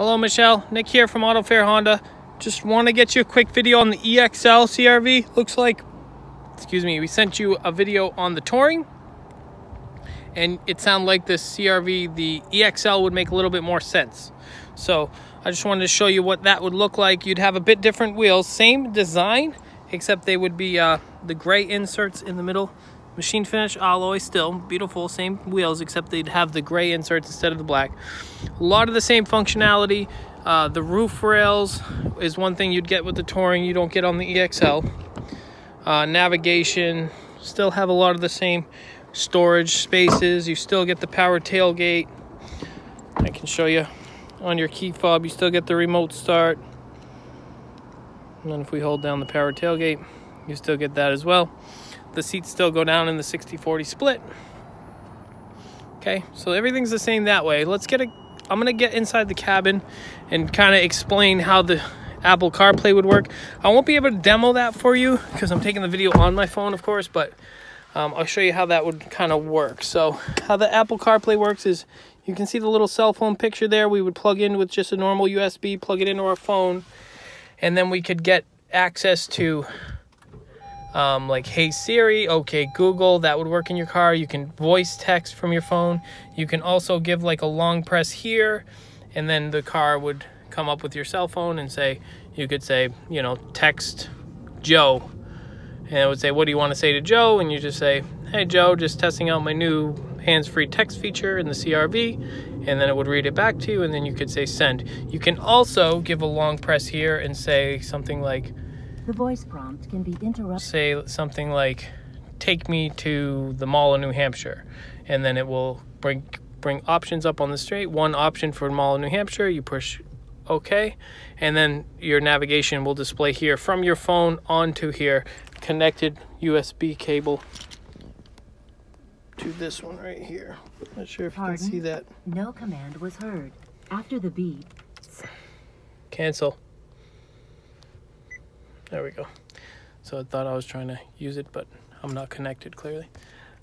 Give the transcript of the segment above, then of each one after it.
Hello, Michelle. Nick here from AutoFair Honda. Just want to get you a quick video on the EXL CRV. Looks like, excuse me, we sent you a video on the Touring. And it sounded like the CRV, the EXL would make a little bit more sense. So I just wanted to show you what that would look like. You'd have a bit different wheels. Same design, except they would be uh, the gray inserts in the middle machine finish alloy still beautiful same wheels except they'd have the gray inserts instead of the black. A lot of the same functionality uh, the roof rails is one thing you'd get with the touring you don't get on the exl uh, navigation still have a lot of the same storage spaces you still get the power tailgate. I can show you on your key fob you still get the remote start. And then if we hold down the power tailgate you still get that as well the seats still go down in the 60-40 split. Okay, so everything's the same that way. Let's get a, I'm gonna get inside the cabin and kind of explain how the Apple CarPlay would work. I won't be able to demo that for you because I'm taking the video on my phone, of course, but um, I'll show you how that would kind of work. So how the Apple CarPlay works is you can see the little cell phone picture there. We would plug in with just a normal USB, plug it into our phone, and then we could get access to um, like hey siri okay google that would work in your car. You can voice text from your phone. You can also give like a long press here and then the car would come up with your cell phone and say you could say you know text joe. And it would say what do you want to say to joe? And you just say hey joe just testing out my new hands-free text feature in the crv and then it would read it back to you and then you could say send. You can also give a long press here and say something like the voice prompt can be interrupted. Say something like, take me to the mall of New Hampshire. And then it will bring bring options up on the straight. One option for Mall of New Hampshire, you push OK. And then your navigation will display here from your phone onto here, connected USB cable to this one right here. Not sure if Pardon? you can see that. No command was heard. After the beep. Cancel. There we go. So I thought I was trying to use it, but I'm not connected clearly.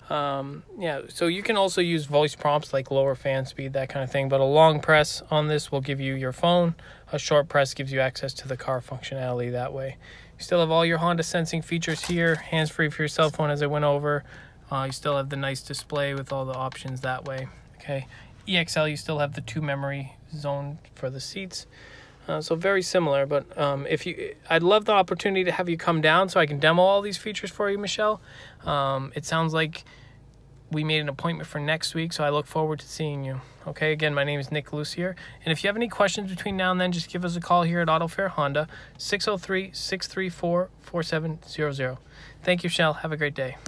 Um, yeah, so you can also use voice prompts like lower fan speed, that kind of thing. But a long press on this will give you your phone. A short press gives you access to the car functionality that way. You still have all your Honda sensing features here, hands-free for your cell phone as I went over. Uh, you still have the nice display with all the options that way. Okay, EXL, you still have the two memory zone for the seats. Uh, so very similar, but um, if you, I'd love the opportunity to have you come down so I can demo all these features for you, Michelle. Um, it sounds like we made an appointment for next week, so I look forward to seeing you. Okay, again, my name is Nick Lucier, and if you have any questions between now and then, just give us a call here at AutoFair Honda, 603-634-4700. Thank you, Michelle. Have a great day.